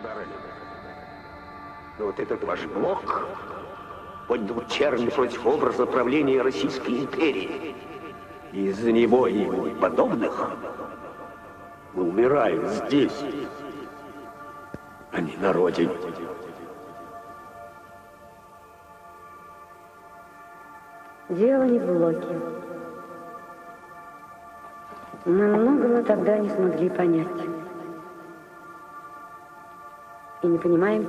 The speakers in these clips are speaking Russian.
сударыня. Но вот этот ваш блок поднял черни против образа правления Российской империи. Из-за него и ему подобных мы умираем здесь, а не на родине. Дело не в блоке. Мы многого тогда не смогли понять. И не понимаем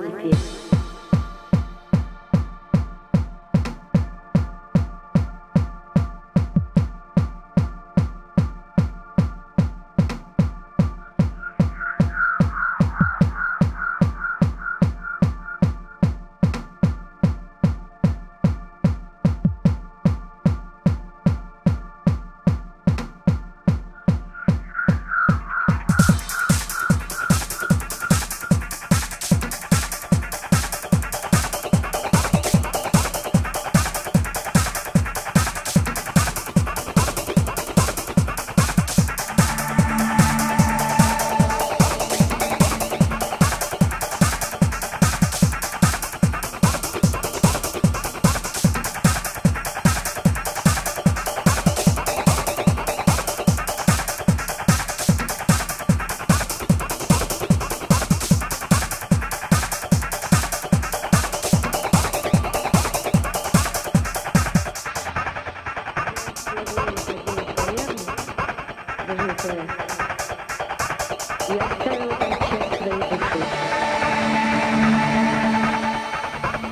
вторую часть своей души.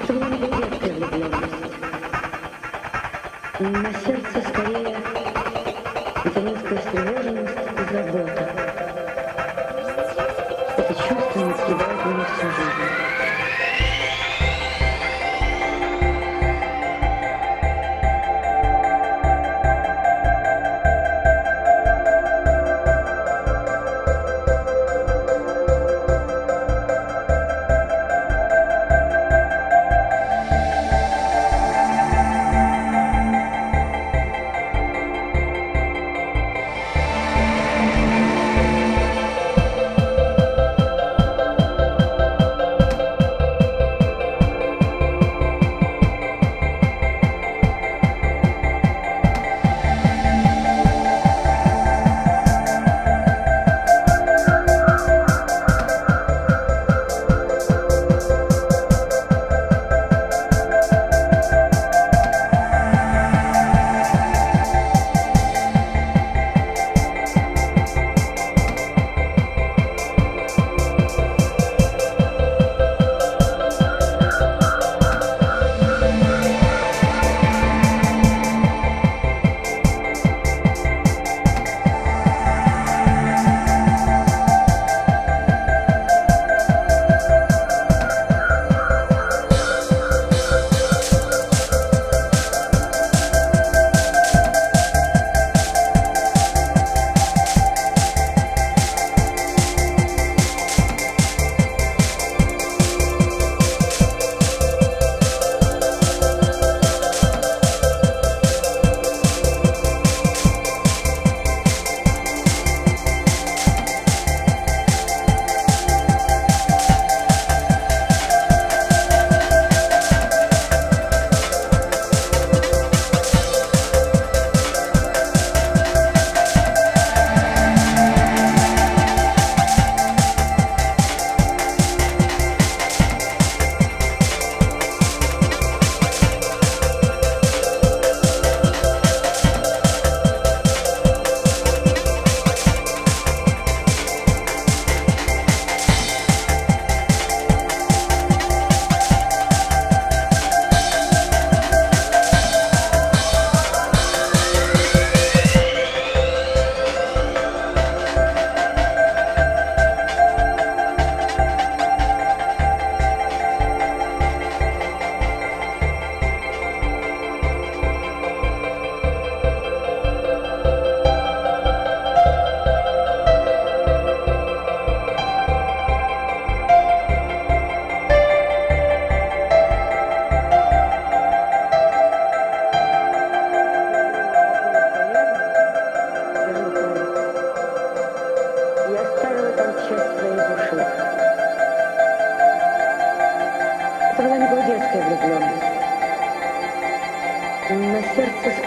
Чтобы не была детская влюбленность. На сердце скорее материнская встревоженность и забота. Это чувство не съедает меня всю жизнь.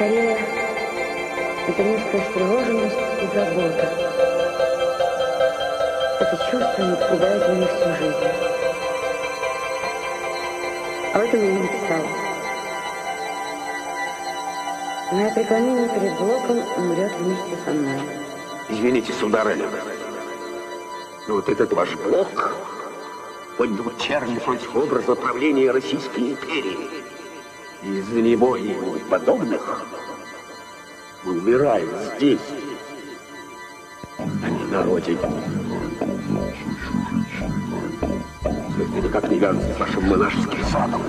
Теперь. Это низкая встревоженность и забота. Это чувство не покидает меня всю жизнь. Об этом я не написала. Мое преклонение перед Блоком умрет вместе со мной. Извините, сударыня, но вот этот ваш Блок поднял черни против образа правления Российской империи. Из-за него и подобных умирают здесь, а не на родине. Это никак не вяжется с вашим монашеским садом.